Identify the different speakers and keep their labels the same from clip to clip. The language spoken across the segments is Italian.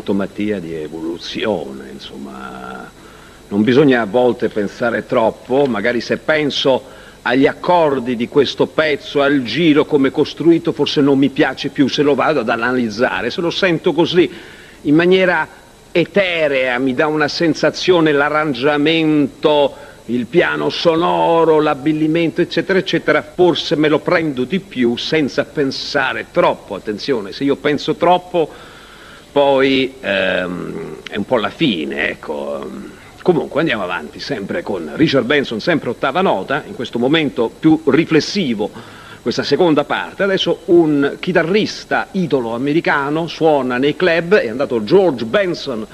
Speaker 1: sintomatia di evoluzione, insomma. Non bisogna a volte pensare troppo, magari se penso agli accordi di questo pezzo, al giro come costruito, forse non mi piace più se lo vado ad analizzare, se lo sento così in maniera eterea, mi dà una sensazione l'arrangiamento, il piano sonoro, l'abbillimento, eccetera, eccetera, forse me lo prendo di più senza pensare troppo. Attenzione, se io penso troppo, poi ehm, è un po' la fine, ecco. Comunque andiamo avanti, sempre con Richard Benson, sempre ottava nota, in questo momento più riflessivo, questa seconda parte. Adesso un chitarrista idolo americano suona nei club, è andato George Benson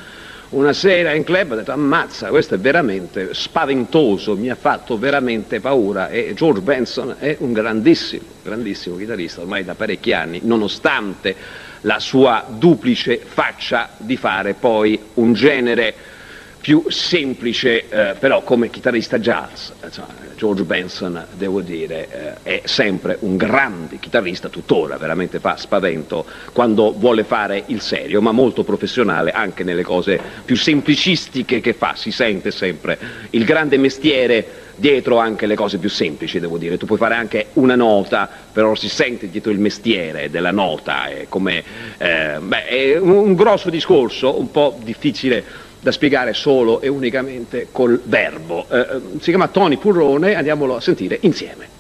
Speaker 1: una sera in club, ha detto ammazza, questo è veramente spaventoso, mi ha fatto veramente paura. E George Benson è un grandissimo, grandissimo chitarrista ormai da parecchi anni, nonostante la sua duplice faccia di fare poi un genere più semplice, eh, però come chitarrista jazz, insomma, George Benson, devo dire, eh, è sempre un grande chitarrista, tuttora veramente fa spavento quando vuole fare il serio, ma molto professionale anche nelle cose più semplicistiche che fa, si sente sempre il grande mestiere dietro anche le cose più semplici, devo dire. Tu puoi fare anche una nota, però si sente dietro il mestiere della nota, è, come, eh, beh, è un, grosso discorso, un po' difficile da spiegare solo e unicamente col verbo. Eh, si chiama Tony Purrone, andiamolo a sentire insieme.